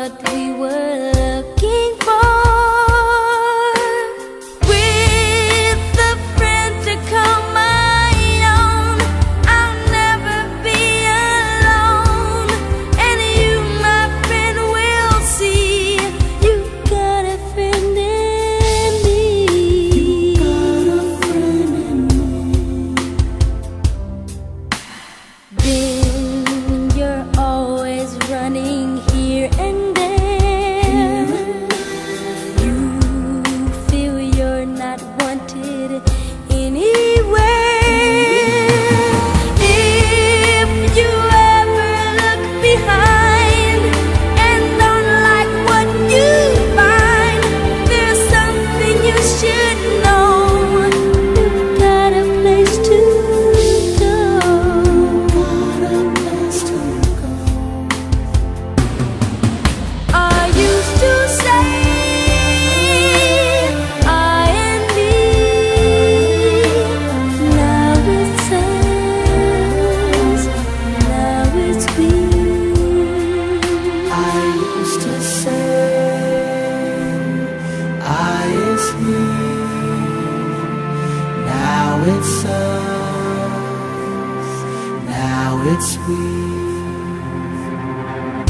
what In it. Now it's us, now it's we.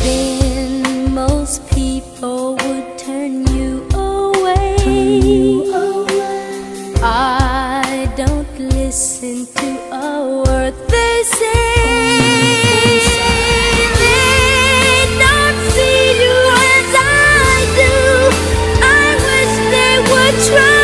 Then most people would turn you away. Turn you away. I don't listen to a word. try.